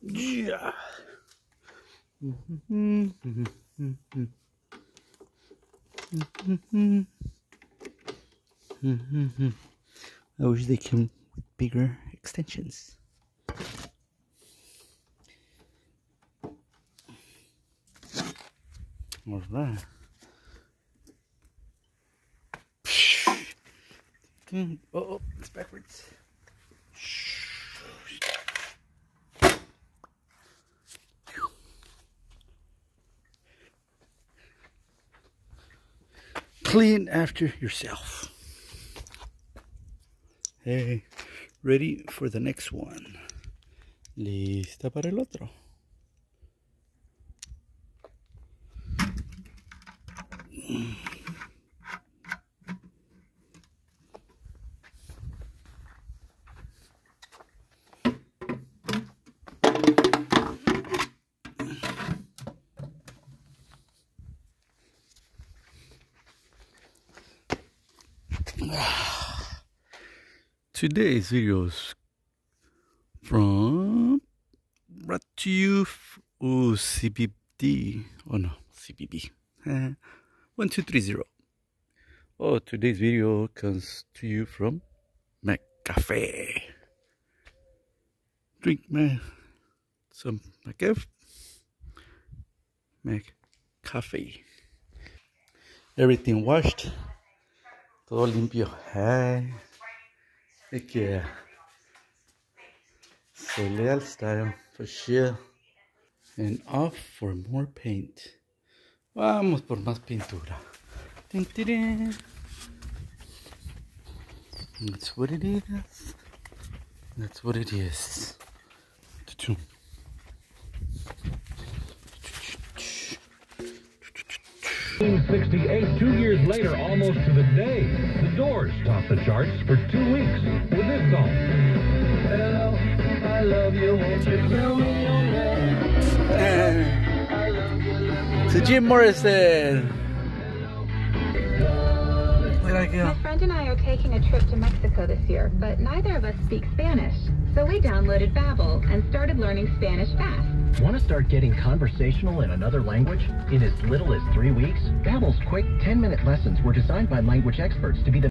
Yeah. Mm-hmm. Mm-hmm. I wish they came with bigger extensions. All right. Oh, oh, it's backwards. Clean after yourself. Hey, ready for the next one. Lista para el otro. Today's videos from brought to you oh CBD oh no CBB one two three zero. Oh, today's video comes to you from McCafe. Drink my some McCafe. McCafe. Everything washed. Todo limpio. Ay, es que Soy Leal style for sure. And off for more paint. Vamos por más pintura. That's what it is. That's what it is. 1968, two years later, almost to the day, the Doors topped the charts for two weeks with this song. Hello, I love you, won't you tell me your name? To Jim Morrison. Look at My friend and I are taking a trip to Mexico this year, but neither of us speak Spanish. So we downloaded Babbel and started learning Spanish fast. Want to start getting conversational in another language in as little as three weeks? Babbel's quick 10-minute lessons were designed by language experts to be the